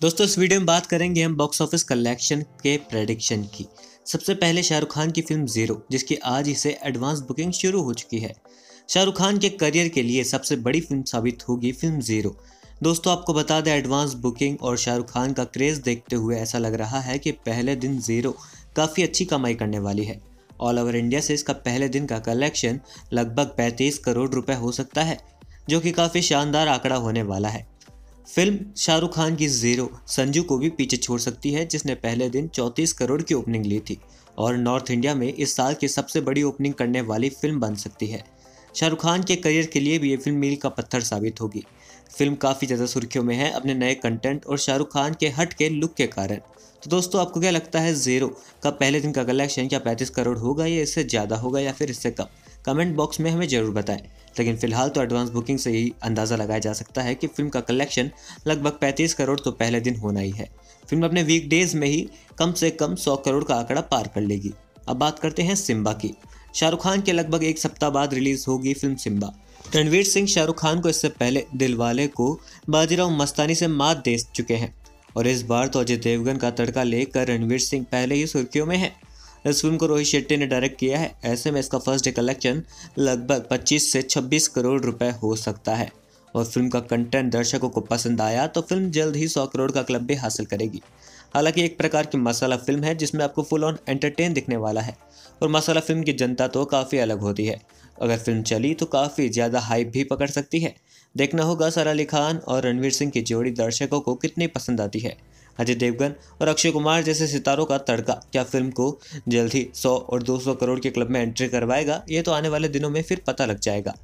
दोस्तों, इस वीडियो में बात करेंगे हम बॉक्स ऑफ़िस कलेक्शन के प्रेडिक्शन की। सबसे पहले शाहरुख खान की फ़िल्म ज़ीरो जिसकी आज ही से एडवांस बुकिंग शुरू हो चुकी है। शाहरुख खान के करियर के लिए सबसे बड़ी फ़िल्म साबित होगी फ़िल्म ज़ीरो दोस्तों, आपको बता दें एडवांस बुकिंग और शाहरुख खान का क्रेज़ देखते हुए ऐसा लग रहा है कि पहले दिन ज़ीरो काफ़ी अच्छी कमाई करने वाली है। ऑल ओवर इंडिया से इसका पहले दिन का कलेक्शन लगभग 35 करोड़ रुपए हो सकता है, जो कि काफ़ी शानदार आंकड़ा होने वाला है। फ़िल्म शाहरुख खान की ज़ीरो संजू को भी पीछे छोड़ सकती है, जिसने पहले दिन 34 करोड़ की ओपनिंग ली थी और नॉर्थ इंडिया में इस साल की सबसे बड़ी ओपनिंग करने वाली फ़िल्म बन सकती है। शाहरुख खान के करियर के लिए भी ये फ़िल्म मील का पत्थर साबित होगी। फ़िल्म काफ़ी ज़्यादा सुर्खियों में है, अपने नए कंटेंट और शाहरुख खान के हट के लुक के कारण। तो दोस्तों, आपको क्या लगता है, ज़ीरो का पहले दिन का कलेक्शन क्या पैंतीस करोड़ होगा या इससे ज़्यादा होगा या फिर इससे कम? कमेंट बॉक्स में हमें ज़रूर बताएँ। लेकिन फ़िलहाल तो एडवांस बुकिंग से ही अंदाज़ा लगाया जा सकता है कि फ़िल्म का कलेक्शन लगभग 35 करोड़ तो पहले दिन होना ही है। फ़िल्म अपने वीकडेज में ही कम से कम 100 करोड़ का आंकड़ा पार कर लेगी। अब बात करते हैं सिम्बा की। शाहरुख खान के लगभग एक सप्ताह बाद रिलीज़ होगी फ़िल्म सिम्बा। रणवीर सिंह शाहरुख खान को इससे पहले दिलवाले को बाजीराव मस्तानी से मात दे चुके हैं। और इस बार तो अजय देवगन का तड़का लेकर रणवीर सिंह पहले ही सुर्खियों में है। इस फ़िल्म को रोहित शेट्टी ने डायरेक्ट किया है। ऐसे में इसका फ़र्स्ट डे कलेक्शन लगभग 25 से 26 करोड़ रुपए हो सकता है। और फ़िल्म का कंटेंट दर्शकों को पसंद आया तो फ़िल्म जल्द ही 100 करोड़ का क्लब भी हासिल करेगी। हालाँकि एक प्रकार की मसाला फ़िल्म है, जिसमें आपको फुल ऑन एंटरटेन दिखने वाला है। और मसाला फ़िल्म की जनता तो काफ़ी अलग होती है। अगर फ़िल्म चली तो काफ़ी ज़्यादा हाइप भी पकड़ सकती है। देखना होगा सारा अली खान और रणवीर सिंह की जोड़ी दर्शकों को कितनी पसंद आती है। अजय देवगन और अक्षय कुमार जैसे सितारों का तड़का, क्या फ़िल्म को जल्द ही 100 और 200 करोड़ के क्लब में एंट्री करवाएगा, ये तो आने वाले दिनों में फिर पता लग जाएगा।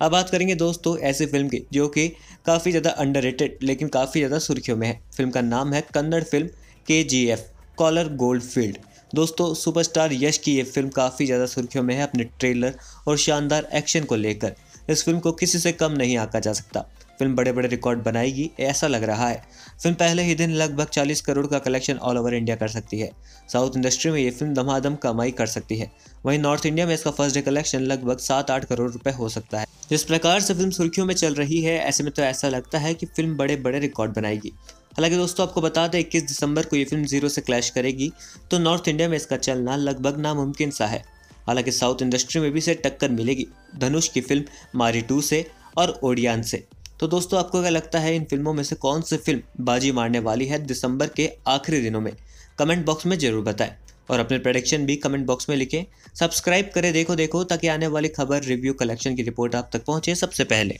अब बात करेंगे दोस्तों ऐसी फ़िल्म की, जो कि काफ़ी ज़्यादा अंडर लेकिन काफ़ी ज़्यादा सुर्खियों में है। फ़िल्म का नाम है Kannada film K G F Kolar gold field दोस्तों, सुपरस्टार यश की ये फ़िल्म काफ़ी ज़्यादा सुर्खियों में है अपने ट्रेलर और शानदार एक्शन को लेकर। इस फ़िल्म को किसी से कम नहीं आका जा सकता। फ़िल्म बड़े बड़े रिकॉर्ड बनाएगी, ऐसा लग रहा है। फ़िल्म पहले ही दिन लगभग 40 करोड़ का कलेक्शन ऑल ओवर इंडिया कर सकती है। साउथ इंडस्ट्री में ये फ़िल्म धमाधम कमाई कर सकती है। वहीं नॉर्थ इंडिया में इसका फ़र्स्ट डे कलेक्शन लगभग सात आठ करोड़ रुपए हो सकता है। जिस प्रकार से फ़िल्म सुर्खियों में चल रही है, ऐसे में तो ऐसा लगता है कि फ़िल्म बड़े बड़े रिकॉर्ड बनाएगी। हालाँकि दोस्तों, आपको बता दें, इक्कीस दिसंबर को ये फ़िल्म ज़ीरो से क्लैश करेगी। तो नॉर्थ इंडिया में इसका चलना लगभग नामुमकिन सा है। हालाँकि साउथ इंडस्ट्री में भी इसे टक्कर मिलेगी। धनुष की फ़िल्म मारी टू से और ओडियान से। तो दोस्तों, आपको क्या लगता है, इन फ़िल्मों में से कौन सी फ़िल्म बाजी मारने वाली है दिसंबर के आखिरी दिनों में? कमेंट बॉक्स में ज़रूर बताएँ। और अपने प्रोडिक्शन भी कमेंट बॉक्स में लिखें। सब्सक्राइब करें, देखो देखो, ताकि आने वाली खबर, रिव्यू, कलेक्शन की रिपोर्ट आप तक पहुँचे सबसे पहले।